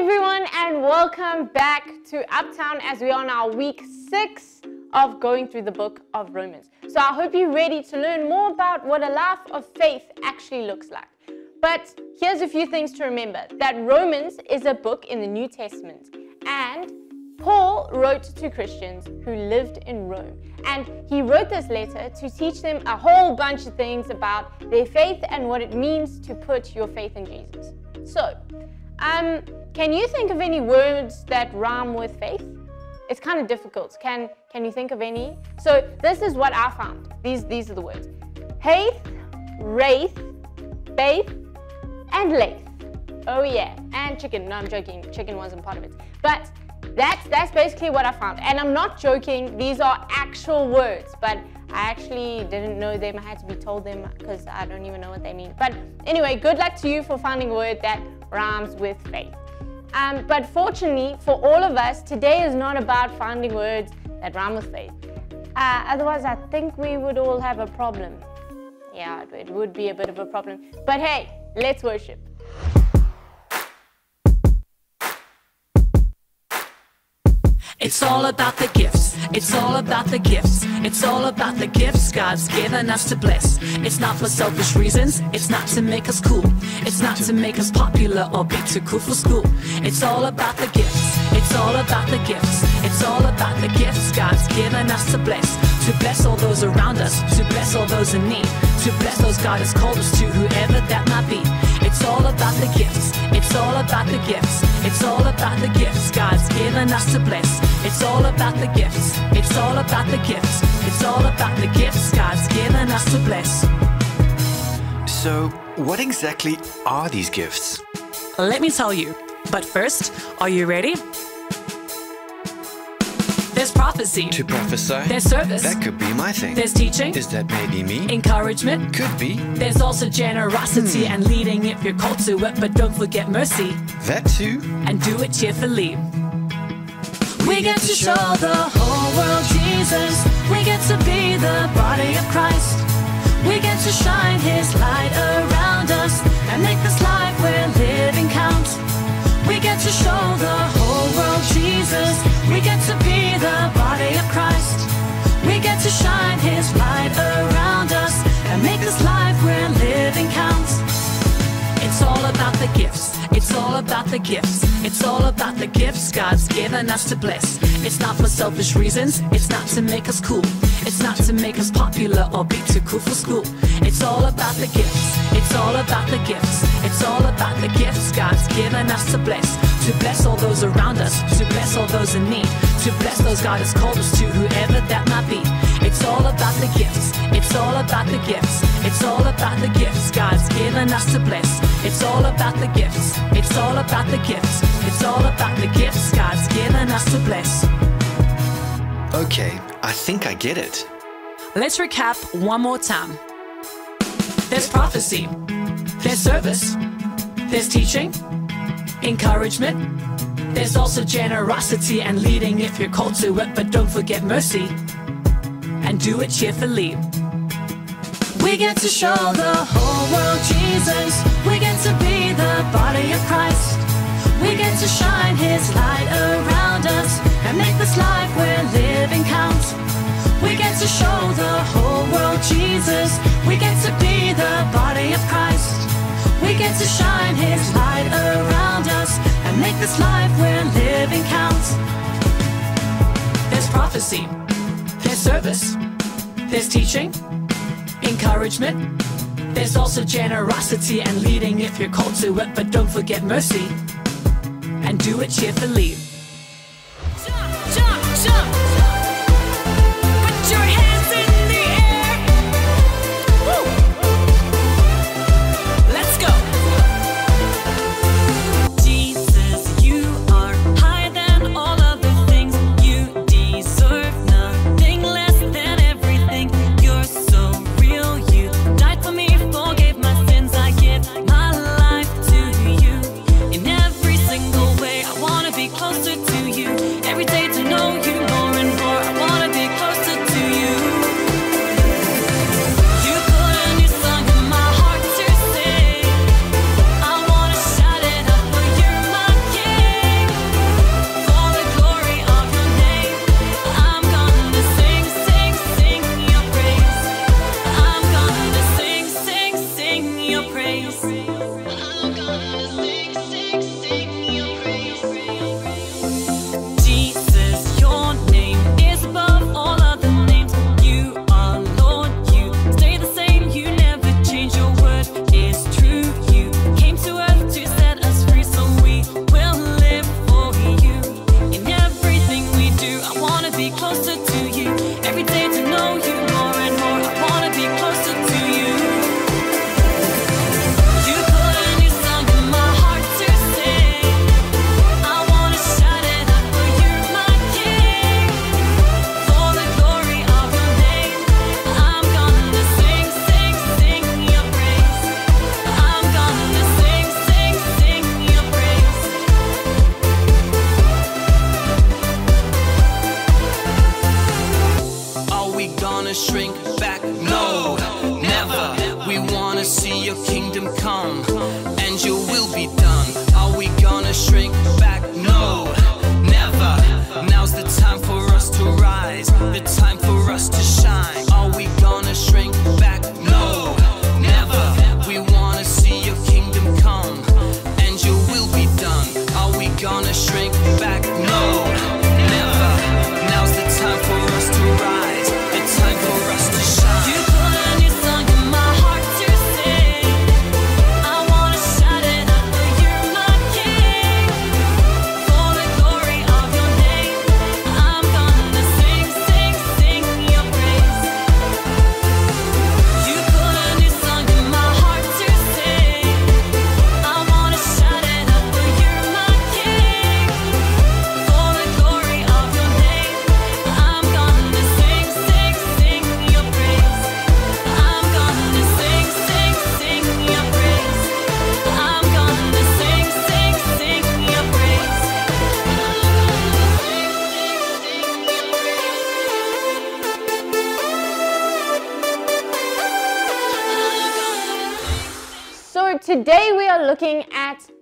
everyone, and welcome back to Uptown as we are now week six of going through the book of Romans. So I hope you're ready to learn more about what a life of faith actually looks like. But here's a few things to remember that Romans is a book in the New Testament, and Paul wrote to Christians who lived in Rome. And he wrote this letter to teach them a whole bunch of things about their faith and what it means to put your faith in Jesus. So, um, can you think of any words that rhyme with faith? It's kind of difficult. Can can you think of any? So this is what I found. These these are the words: faith, wraith, faith, and laith. Oh yeah, and chicken. No, I'm joking. Chicken wasn't part of it. But that's that's basically what I found. And I'm not joking. These are actual words, but I actually didn't know them. I had to be told them because I don't even know what they mean. But anyway, good luck to you for finding a word that rhymes with faith. Um, but fortunately for all of us, today is not about finding words that rhyme with faith. Uh, otherwise, I think we would all have a problem. Yeah, it would be a bit of a problem. But hey, let's worship. It's all about the gifts. It's all about the gifts. It's all about the gifts God's given us to bless. It's not for selfish reasons. It's not to make us cool. It's not to make us popular or be too cool for school. It's all about the gifts. It's all about the gifts. It's all about the gifts God's given us to bless. To bless all those around us. To bless all those in need. To bless those God has called us to, whoever that might be. It's all about the gifts. It's all about the gifts. It's all about the gifts God's given us to bless. It's all about the gifts. It's all about the gifts. It's all about the gifts God's given us to bless. So, what exactly are these gifts? Let me tell you. But first, are you ready? Prophecy. To prophesy? There's service. That could be my thing. There's teaching. Is that maybe me? Encouragement. Could be. There's also generosity hmm. and leading if you're called to it, but don't forget mercy That too? and do it cheerfully. We get to show the whole world Jesus. We get to be the body of Christ. We get to shine His light around us and make this life we're living count. We get to show the whole world Jesus. We get to be the body the gifts. It's all about the gifts God's given us to bless. It's not for selfish reasons. It's not to make us cool. It's not to make us popular or be too cool for school. It's all about the gifts. It's all about the gifts. It's all about the gifts God's given us to bless. To bless all those around us. To bless all those in need. To bless those God has called us to, whoever that might be. It's all about the gifts. It's all about the gifts. It's all about the gifts God's given us to bless. It's all about the gifts. It's all about the gifts. It's all about the gifts God's given us to bless. Okay, I think I get it. Let's recap one more time. There's prophecy. There's service. There's teaching. Encouragement. There's also generosity and leading if you're called to it, but don't forget mercy. And do it cheerfully. We get to show the whole world Jesus. We get to be the body of Christ. We get to shine His light around us and make this life we're living count. We get to show the whole world Jesus. We get to be the body of Christ. We get to shine His light around us and make this life we're living count. There's prophecy. There's service. There's teaching encouragement. There's also generosity and leading if you're called to it, but don't forget mercy and do it cheerfully. Jump, jump, jump.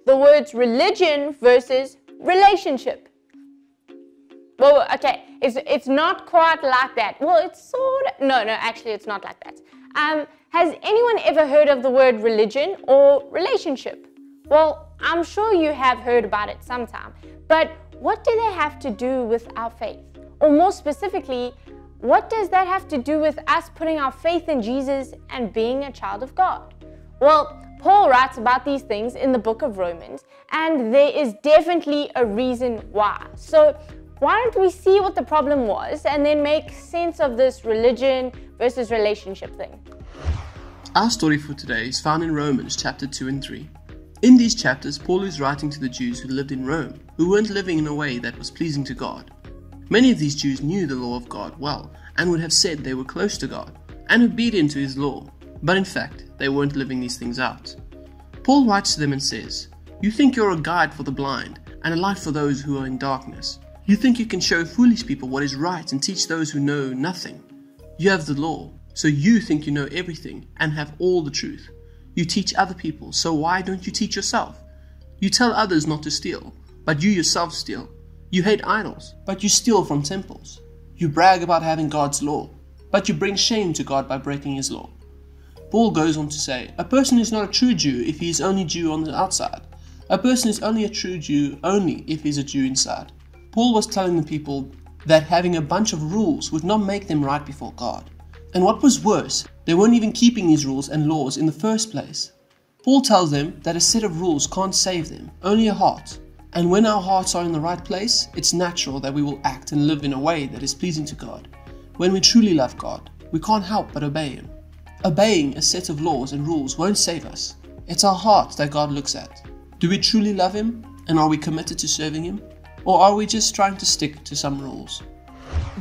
The words religion versus relationship. Well, okay, it's, it's not quite like that. Well, it's sort of, no, no, actually, it's not like that. Um, has anyone ever heard of the word religion or relationship? Well, I'm sure you have heard about it sometime, but what do they have to do with our faith? Or more specifically, what does that have to do with us putting our faith in Jesus and being a child of God? Well, Paul writes about these things in the book of Romans, and there is definitely a reason why. So, why don't we see what the problem was and then make sense of this religion versus relationship thing? Our story for today is found in Romans chapter 2 and 3. In these chapters, Paul is writing to the Jews who lived in Rome, who weren't living in a way that was pleasing to God. Many of these Jews knew the law of God well and would have said they were close to God and obedient to his law, but in fact, they weren't living these things out. Paul writes to them and says, You think you're a guide for the blind and a light for those who are in darkness. You think you can show foolish people what is right and teach those who know nothing. You have the law, so you think you know everything and have all the truth. You teach other people, so why don't you teach yourself? You tell others not to steal, but you yourself steal. You hate idols, but you steal from temples. You brag about having God's law, but you bring shame to God by breaking his law. Paul goes on to say, A person is not a true Jew if he is only Jew on the outside. A person is only a true Jew only if he is a Jew inside. Paul was telling the people that having a bunch of rules would not make them right before God. And what was worse, they weren't even keeping these rules and laws in the first place. Paul tells them that a set of rules can't save them, only a heart. And when our hearts are in the right place, it's natural that we will act and live in a way that is pleasing to God. When we truly love God, we can't help but obey Him. Obeying a set of laws and rules won't save us. It's our heart that God looks at. Do we truly love Him? And are we committed to serving Him? Or are we just trying to stick to some rules?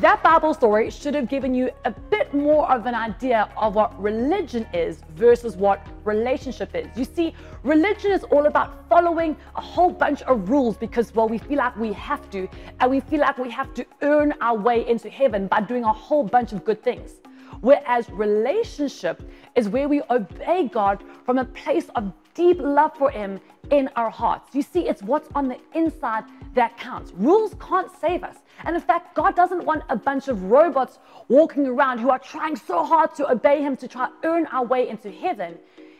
That Bible story should have given you a bit more of an idea of what religion is versus what relationship is. You see, religion is all about following a whole bunch of rules because, well, we feel like we have to, and we feel like we have to earn our way into heaven by doing a whole bunch of good things. Whereas relationship is where we obey God from a place of deep love for Him in our hearts. You see, it's what's on the inside that counts. Rules can't save us. And in fact, God doesn't want a bunch of robots walking around who are trying so hard to obey Him to try earn our way into heaven.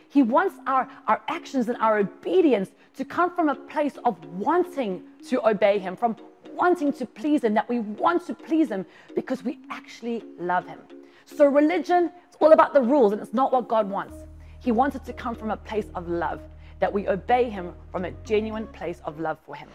He wants our, our actions and our obedience to come from a place of wanting to obey Him, from wanting to please Him, that we want to please Him because we actually love Him. So, religion, is all about the rules, and it's not what God wants. He wants it to come from a place of love, that we obey Him from a genuine place of love for Him.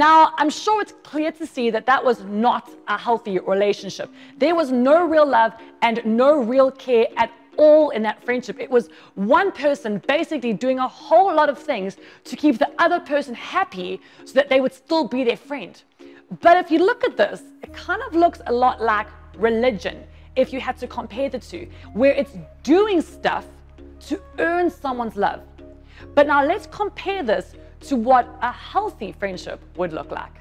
Now, I'm sure it's clear to see that that was not a healthy relationship. There was no real love and no real care at all in that friendship. It was one person basically doing a whole lot of things to keep the other person happy so that they would still be their friend. But if you look at this, it kind of looks a lot like religion if you had to compare the two, where it's doing stuff to earn someone's love. But now let's compare this to what a healthy friendship would look like.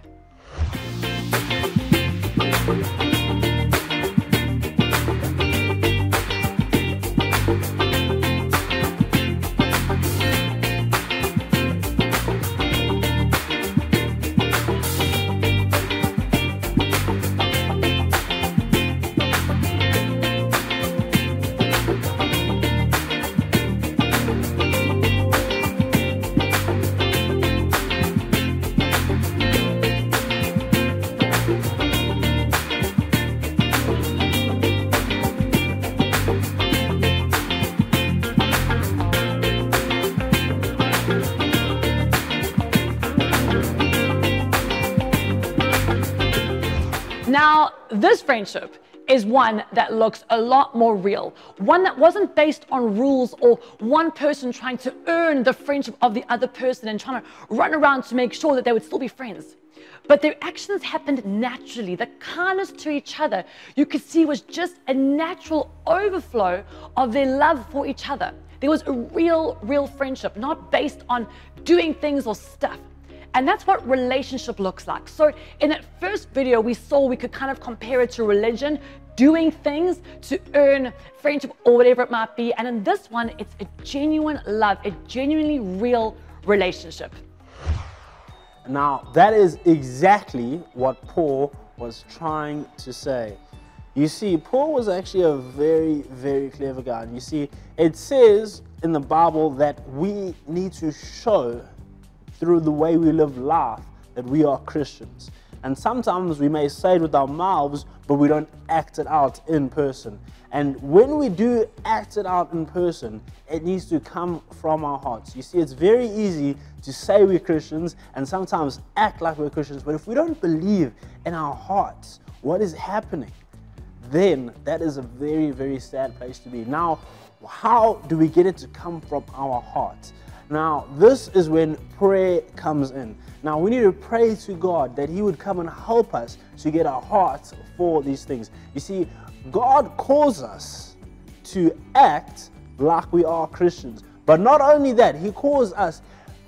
Friendship is one that looks a lot more real. One that wasn't based on rules or one person trying to earn the friendship of the other person and trying to run around to make sure that they would still be friends. But their actions happened naturally. The kindness to each other, you could see, was just a natural overflow of their love for each other. There was a real, real friendship, not based on doing things or stuff. And that's what relationship looks like. So, in that first video, we saw we could kind of compare it to religion, doing things to earn friendship or whatever it might be. And in this one, it's a genuine love, a genuinely real relationship. Now, that is exactly what Paul was trying to say. You see, Paul was actually a very, very clever guy. And you see, it says in the Bible that we need to show through the way we live life that we are Christians. And sometimes we may say it with our mouths, but we don't act it out in person. And when we do act it out in person, it needs to come from our hearts. You see, it's very easy to say we're Christians and sometimes act like we're Christians, but if we don't believe in our hearts what is happening, then that is a very, very sad place to be. Now, how do we get it to come from our hearts? Now, this is when prayer comes in. Now, we need to pray to God that He would come and help us to get our hearts for these things. You see, God calls us to act like we are Christians. But not only that, He calls us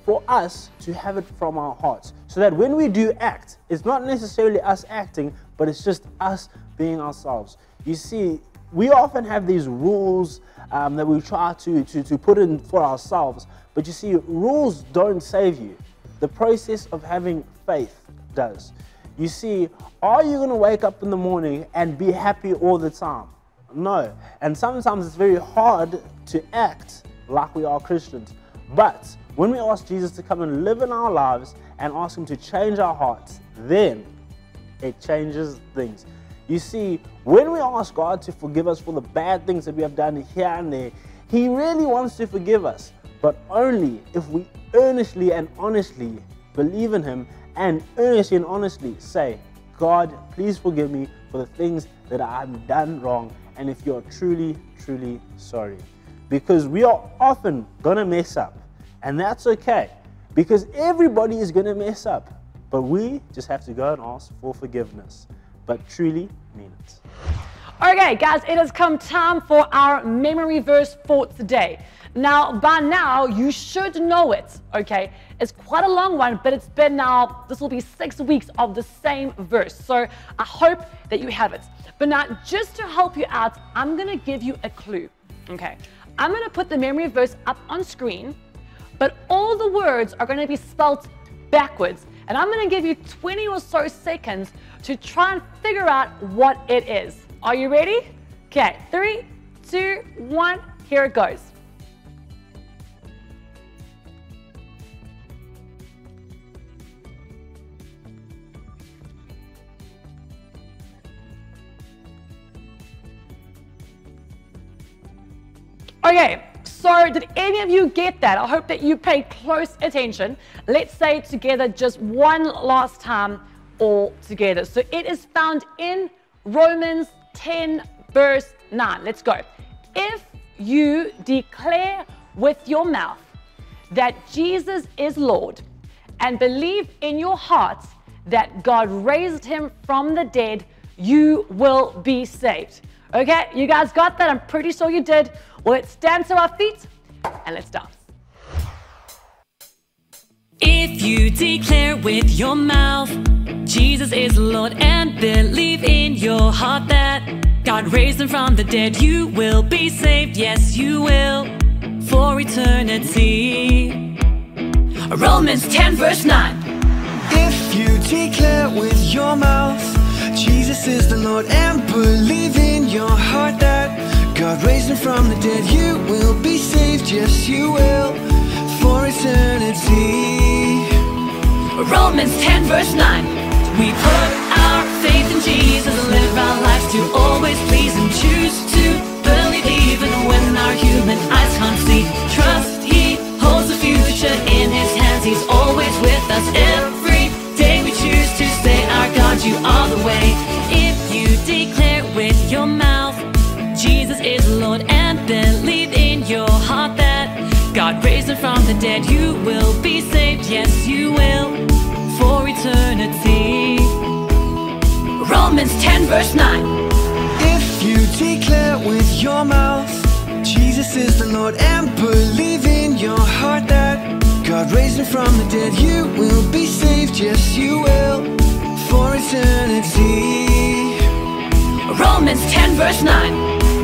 for us to have it from our hearts. So that when we do act, it's not necessarily us acting, but it's just us being ourselves. You see, we often have these rules um, that we try to, to, to put in for ourselves. But you see, rules don't save you. The process of having faith does. You see, are you going to wake up in the morning and be happy all the time? No. And sometimes it's very hard to act like we are Christians. But when we ask Jesus to come and live in our lives and ask Him to change our hearts, then it changes things. You see, when we ask God to forgive us for the bad things that we have done here and there, He really wants to forgive us, but only if we earnestly and honestly believe in Him and earnestly and honestly say, God, please forgive me for the things that I've done wrong, and if you're truly, truly sorry. Because we are often gonna mess up, and that's okay, because everybody is gonna mess up, but we just have to go and ask for forgiveness. But truly mean it. Okay, guys, it has come time for our memory verse for today. Now, by now, you should know it, okay? It's quite a long one, but it's been now, this will be six weeks of the same verse. So I hope that you have it. But now, just to help you out, I'm gonna give you a clue, okay? I'm gonna put the memory verse up on screen, but all the words are gonna be spelt backwards. And I'm gonna give you 20 or so seconds to try and figure out what it is. Are you ready? Okay, three, two, one, here it goes. Okay, so did any of you get that? I hope that you paid close attention. Let's say together just one last time all together. So it is found in Romans 10 verse 9. Let's go. If you declare with your mouth that Jesus is Lord and believe in your heart that God raised him from the dead, you will be saved. Okay, you guys got that? I'm pretty sure you did. Well, let's stand to our feet and let's dance. If you declare with your mouth Jesus is Lord and believe in your heart that God raised him from the dead, you will be saved. Yes, you will for eternity. Romans 10, verse 9. If you declare with your mouth Jesus is the Lord and believe in your heart that God raised him from the dead, you will be saved. Yes, you will eternity. Romans 10, verse 9. We put our faith in Jesus and live our lives to always please and choose to believe even when our human eyes can't see. Trust He holds the future in His hands. He's always with us every day we choose to say, Our God, you are the way. If you declare with your mouth, Jesus is Lord, and believe in your heart that God raised him from the dead, you will be saved. Yes, you will for eternity. Romans 10, verse 9. If you declare with your mouth Jesus is the Lord and believe in your heart that God raised him from the dead, you will be saved. Yes, you will for eternity. Romans 10 verse 9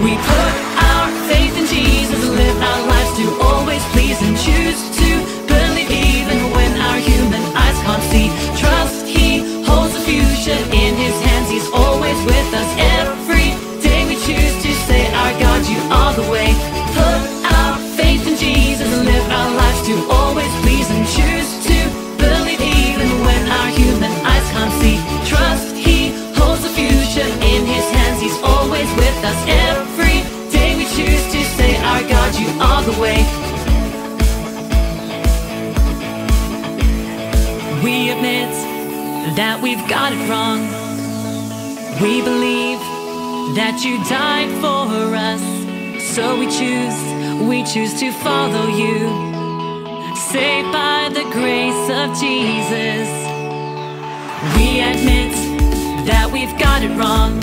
We put our faith in Jesus and live our lives to always please and choose to believe even when our human eyes can't see. Trust He holds the future in His hands. He's always with us. Every day we choose to say our God you are the way. Put our faith in Jesus and live our lives to always please and choose to believe even when our human eyes can't see. Trust He holds the future in His hands. He's always with us that we've got it wrong. We believe that you died for us. So we choose, we choose to follow you. Saved by the grace of Jesus. We admit that we've got it wrong.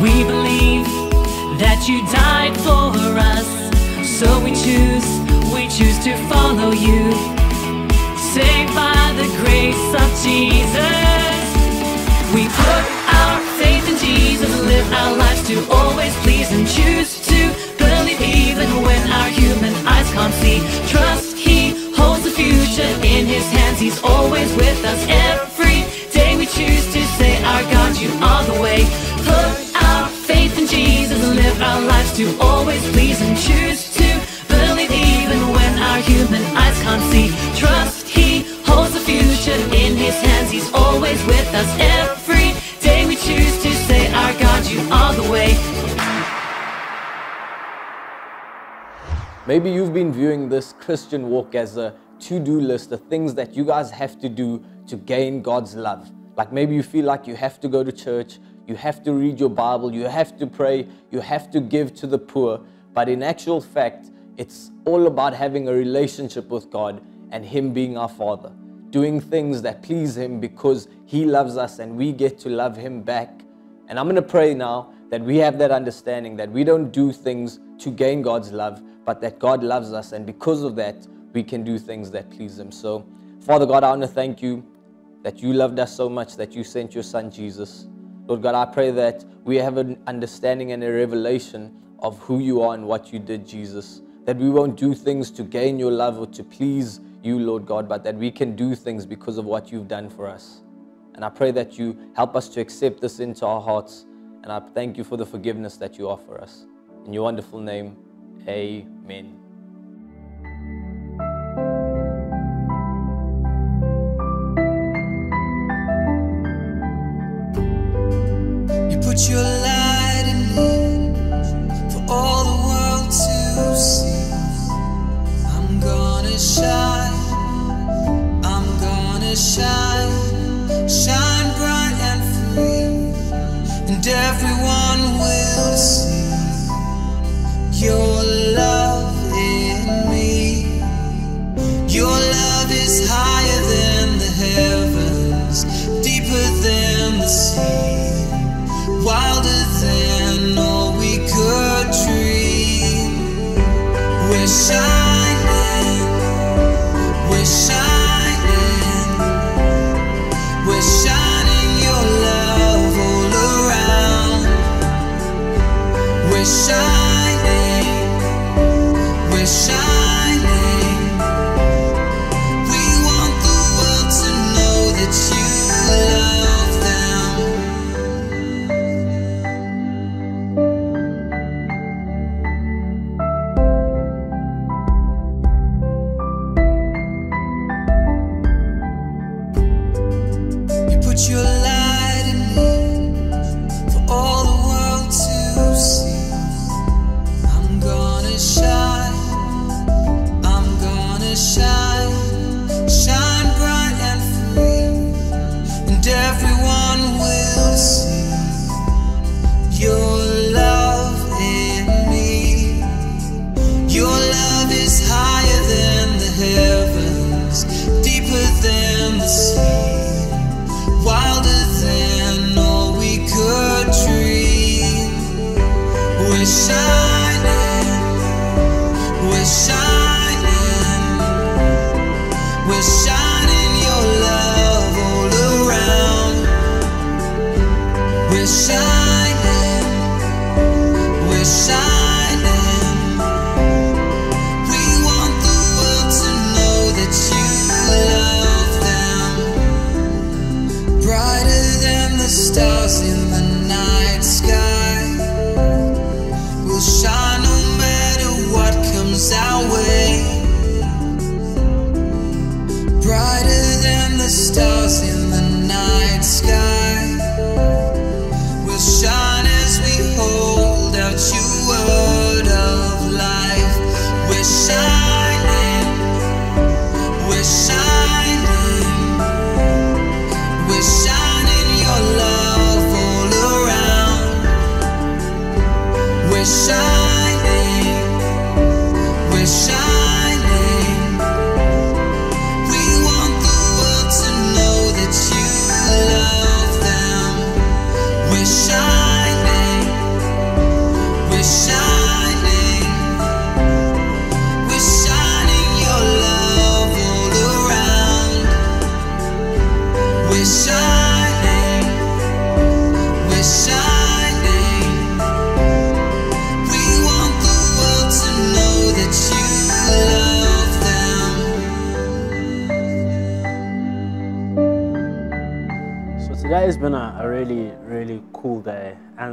We believe that you died for us. So we choose, we choose to follow you Saved by the grace of Jesus We put our faith in Jesus live our lives to always please and choose to believe even when our human eyes can't see. Trust He holds the future in His hands. He's always with us every day. We choose to say, Our God, you are the way. Put our faith in Jesus and live our lives to always Maybe you've been viewing this Christian walk as a to do list of things that you guys have to do to gain God's love. Like maybe you feel like you have to go to church, you have to read your Bible, you have to pray, you have to give to the poor. But in actual fact, it's all about having a relationship with God and Him being our Father. Doing things that please Him because He loves us and we get to love Him back. And I'm going to pray now that we have that understanding that we don't do things to gain God's love, but that God loves us. And because of that, we can do things that please Him. So, Father God, I want to thank you that you loved us so much that you sent your Son Jesus. Lord God, I pray that we have an understanding and a revelation of who you are and what you did, Jesus. That we won't do things to gain your love or to please you, Lord God, but that we can do things because of what you've done for us. And I pray that you help us to accept this into our hearts. And I thank you for the forgiveness that you offer us. In your wonderful name, amen. You put your light in me for all the world to see. I'm gonna shine, I'm gonna shine, shine bright and free, and everyone will see your your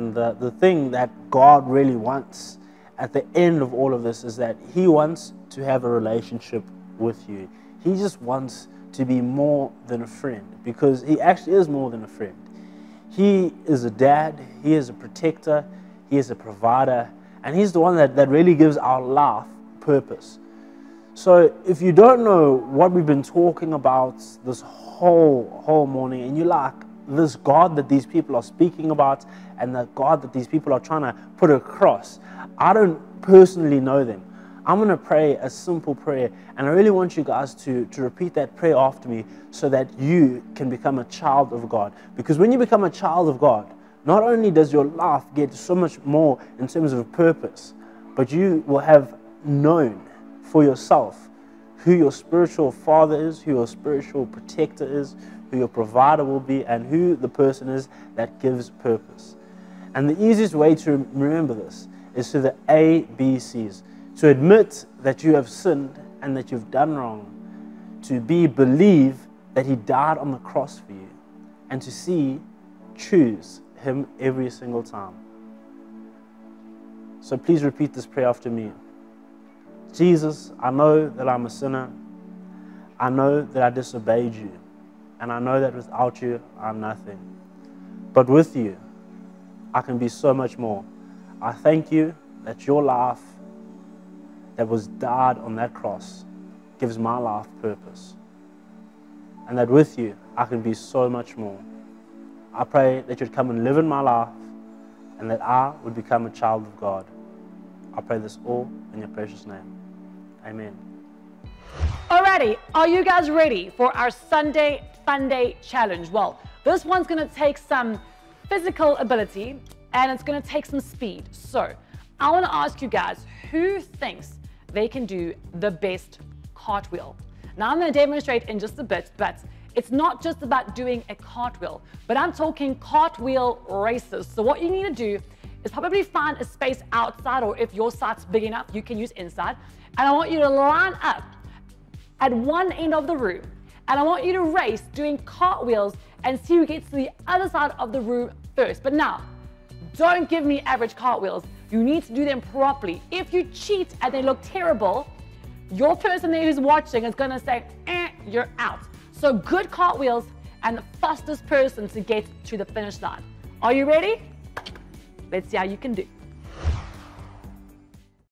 And the, the thing that God really wants at the end of all of this is that He wants to have a relationship with you. He just wants to be more than a friend because He actually is more than a friend. He is a dad, He is a protector, He is a provider, and He's the one that, that really gives our life purpose. So if you don't know what we've been talking about this whole whole morning, and you like this God that these people are speaking about, and the God that these people are trying to put across, I don't personally know them. I'm going to pray a simple prayer, and I really want you guys to, to repeat that prayer after me so that you can become a child of God. Because when you become a child of God, not only does your life get so much more in terms of purpose, but you will have known for yourself who your spiritual father is, who your spiritual protector is, who your provider will be, and who the person is that gives purpose. And the easiest way to remember this is through the ABCs to admit that you have sinned and that you've done wrong, to be believe that He died on the cross for you, and to see choose Him every single time. So please repeat this prayer after me. Jesus, I know that I'm a sinner. I know that I disobeyed you. And I know that without you, I'm nothing. But with you, I can be so much more. I thank you that your life that was died on that cross gives my life purpose. And that with you, I can be so much more. I pray that you'd come and live in my life and that I would become a child of God. I pray this all in your precious name. Amen. Alrighty, are you guys ready for our Sunday Fun Day challenge? Well, this one's gonna take some physical ability and it's gonna take some speed. So, I wanna ask you guys who thinks they can do the best cartwheel? Now, I'm gonna demonstrate in just a bit, but it's not just about doing a cartwheel, but I'm talking cartwheel races. So, what you need to do is probably find a space outside, or if your site's big enough, you can use inside. And I want you to line up at one end of the room. And I want you to race doing cartwheels and see who gets to the other side of the room first. But now, don't give me average cartwheels. You need to do them properly. If you cheat and they look terrible, your person there who's watching is gonna say, eh, you're out. So good cartwheels and the fastest person to get to the finish line. Are you ready? Let's see how you can do.